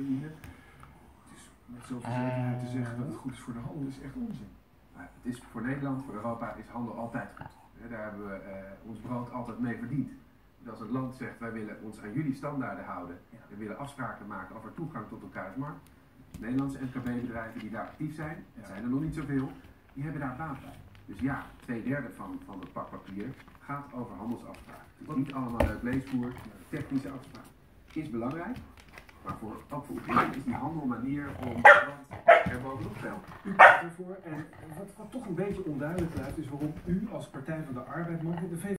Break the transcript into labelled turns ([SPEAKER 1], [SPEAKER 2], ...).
[SPEAKER 1] Het is met zoveel zekerheid te zeggen dat het goed is voor de handel is echt onzin.
[SPEAKER 2] Maar het is voor Nederland, voor Europa, is handel altijd goed. Daar hebben we eh, ons brood altijd mee verdiend. Dus als het land zegt, wij willen ons aan jullie standaarden houden. We willen afspraken maken over toegang tot elkaars markt. Nederlandse MKB-bedrijven die daar actief zijn, het zijn er nog niet zoveel, die hebben daar baat bij. Dus ja, twee derde van, van het pak papier gaat over handelsafspraken. Is niet allemaal leuk leesvoer, technische afspraken. Is belangrijk, maar voor, ook is die handel manier om land er bovenop te.
[SPEAKER 1] U ervoor en wat, wat toch een beetje onduidelijk blijft is waarom u als Partij van de Arbeid, ook de VVD